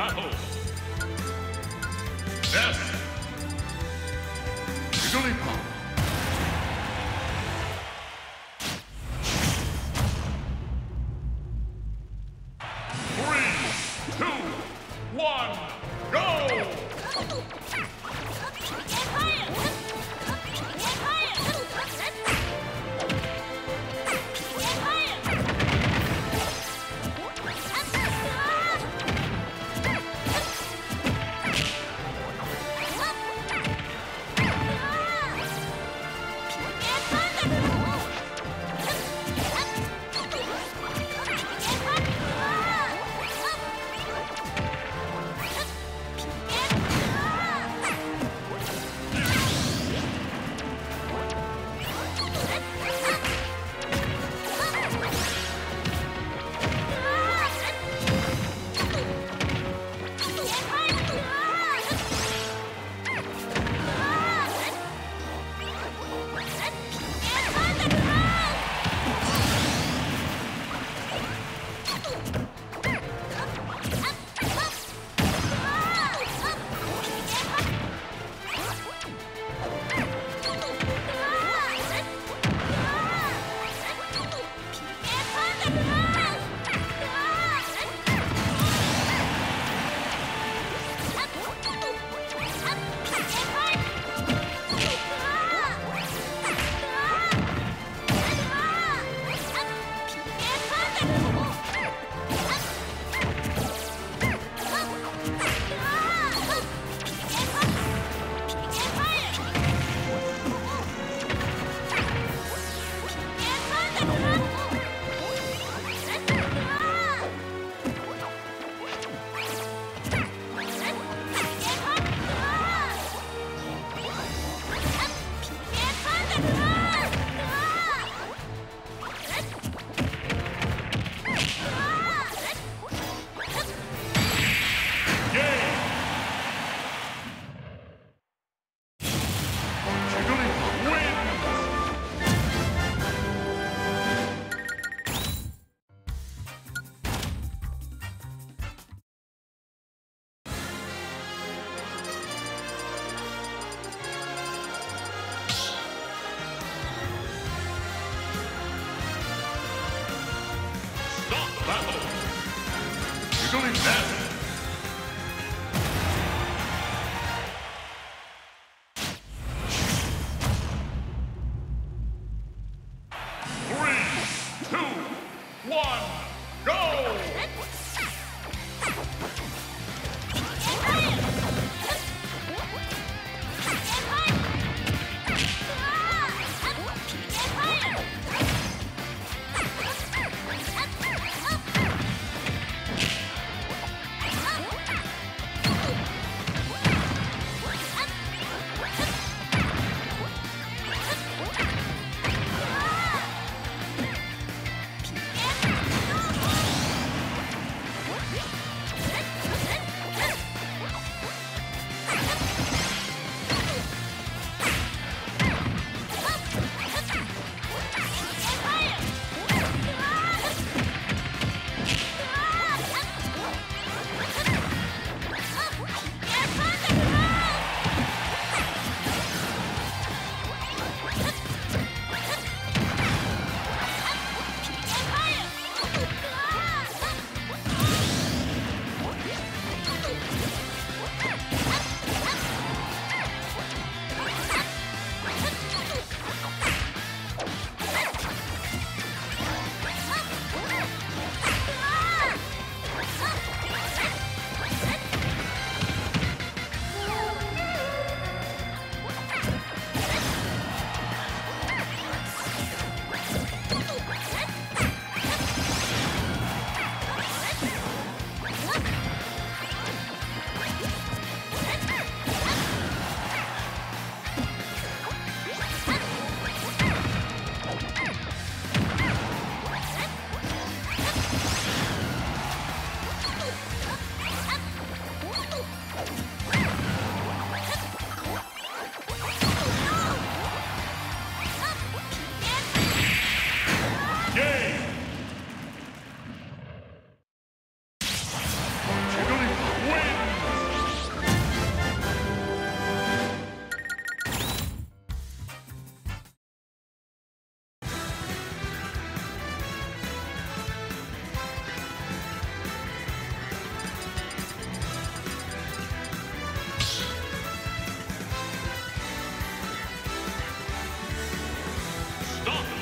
battle. S. you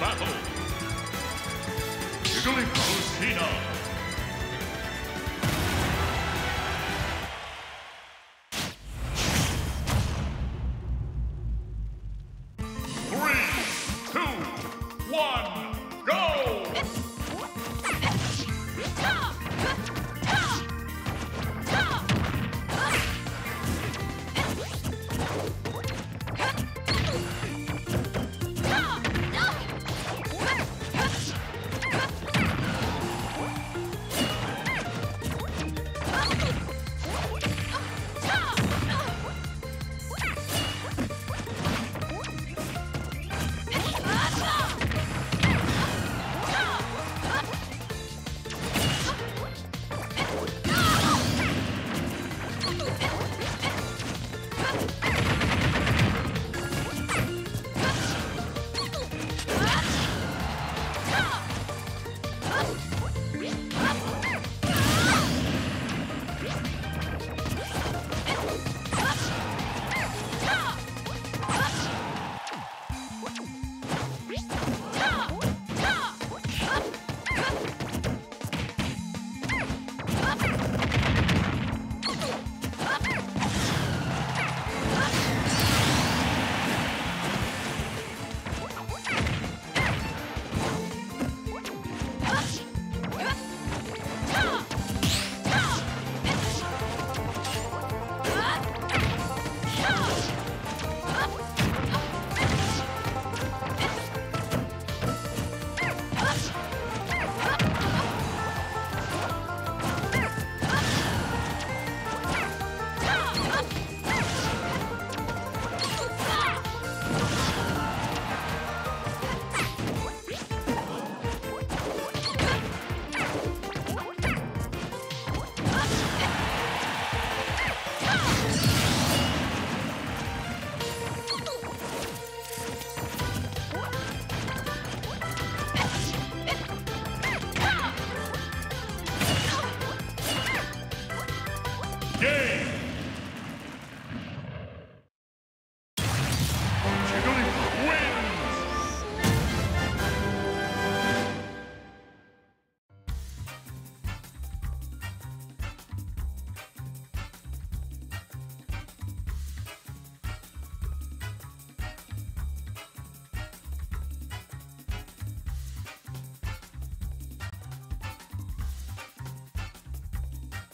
battle. Jigglypuff Christina. Three, two, one. Game.